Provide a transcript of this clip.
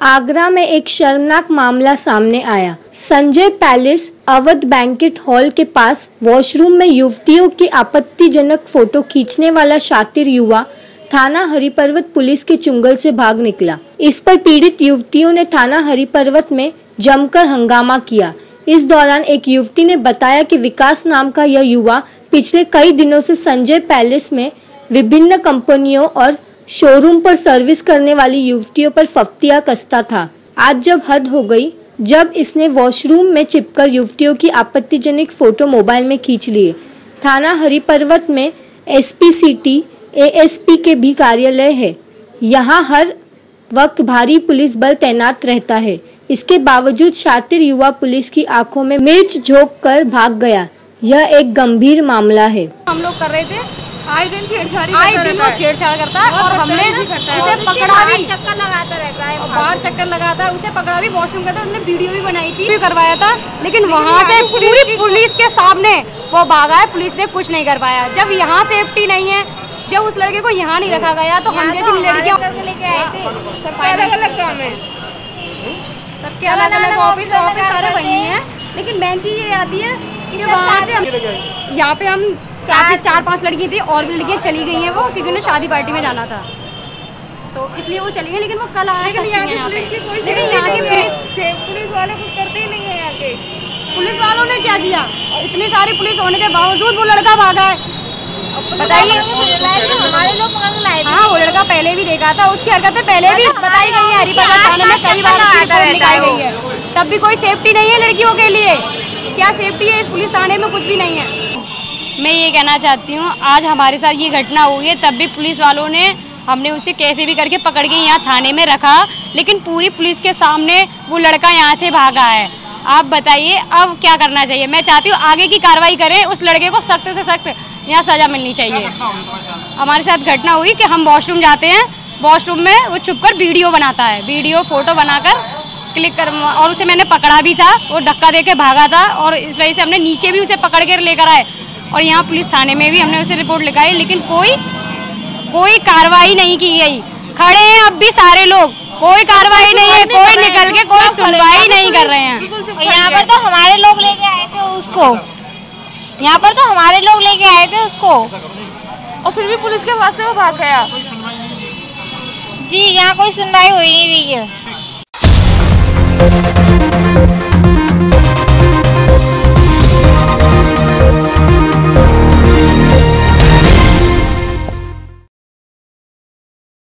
आगरा में एक शर्मनाक मामला सामने आया। Sanjay Palace, Awadh Banquet Hall के पास वॉशरूम में युवतियों की आपत्तिजनक फ़ोटो खींचने वाला शातिर युवा थाना हरिपर्वत पुलिस के चुंगल से भाग निकला। इस पर पीड़ित युवतियों ने थाना हरिपर्वत में जमकर हंगामा किया। इस दौरान एक युवती ने बताया कि विकास नाम का यह युवा पिछले कई दिनों से संजय पैलेस में विभिन्न कंपनियों और शोरूम पर सर्विस करने वाली युवतियों पर फफ्तिया कसता था। आज जब हद हो गई, जब इसने वॉशरूम में चिपकर युवतियों की आपत्तिजनक फ़ोटो मोबाइल में खींच लिए, थाना हरिपर्वत में एसपी सिटी एएसपी के भी कार्यालय है। यहाँ हर वक्त भारी पुलिस बल तैनात रहता है। इसके बावजूद शातिर युवा पुलिस की आँखों में मिर्च झोंक कर भाग गया। यह एक गंभीर मामला है। हम लोग कर रहे थे। आए दिन छेड़छाड़ी आए करता दिन वो है। छेड़छाड़ करता है और हमने है। उसे पकड़ा भी। चक्कर लगाता रहता है बाहर चक्कर लगाता है उसे पकड़ा भी वॉशरूम करता उसने वीडियो भी बनाई थी। भी करवाया था। लेकिन वहाँ से पूरी पुलिस के सामने वो भागा है पुलिस ने कुछ नहीं कर पाया। जब यहाँ सेफ्टी नहीं है जब उस लड़के को यहाँ नहीं रखा गया तो हम जैसी लड़कियों लेके आए थे। सबका अलग अलग है ऑफ़िस ऑफ़िस सारे वही हैं। लेकिन मेन चीज़ ये आती है कि वहाँ से हम यहाँ पे हम काफ़ी चार पाँच लड़की थी और भी लड़कियाँ चली गई हैं वो क्योंकि उन्हें शादी पार्टी में जाना था। तो इसलिए वो चली गई लेकिन वो कल आ लेकिन यहाँ की पुलिस वाले कुछ करते ही नहीं है यहाँ के। पुलिस वालों ने क्या किया? इतनी सारी पुलिस होने के बावजूद वो लड़का भागा है। बताइए। हमारे लोग पकड़ के लाए थे हाँ वो लड़का पहले भी देखा था उसकी हरकतें पहले भी बताई गई है हरिपाल थाने में कई बार निकाली गई है। तब भी कोई सेफ्टी नहीं है लड़कियों के लिए। क्या सेफ्टी है इस पुलिस थाने में? कुछ भी नहीं है। मैं ये कहना चाहती हूँ आज हमारे साथ ये घटना हुई है तब भी पुलिस वालों ने हमने उसे कैसे भी करके पकड़ के यहाँ थाने में रखा लेकिन पूरी पुलिस के सामने वो लड़का यहाँ से भागा है। आप बताइए अब क्या करना चाहिए? मैं चाहती हूँ आगे की कार्रवाई करें उस लड़के को सख्त से सख्त यहाँ सजा मिलनी चाहिए। हमारे साथ घटना हुई कि हम वॉशरूम जाते हैं वॉशरूम में वो छुपकर वीडियो बनाता है। वीडियो फ़ोटो बनाकर क्लिक कर और उसे मैंने पकड़ा भी था वो धक्का दे के भागा था और इस वजह से हमने नीचे भी उसे पकड़ कर लेकर आए। और यहाँ पुलिस थाने में भी हमने उसे रिपोर्ट लिखाई लेकिन कोई कोई कार्रवाई नहीं की गई। खड़े हैं अब भी सारे लोग। कोई कार्रवाई नहीं है कोई निकल के कोई सुनवाई नहीं कर रहे हैं। यहाँ पर तो हमारे लोग लेके आए थे उसको। यहाँ पर तो हमारे लोग लेके आए थे उसको। और फिर भी पुलिस के पास से वो भाग गया। जी यहाँ कोई सुनवाई हो ही नहीं रही है।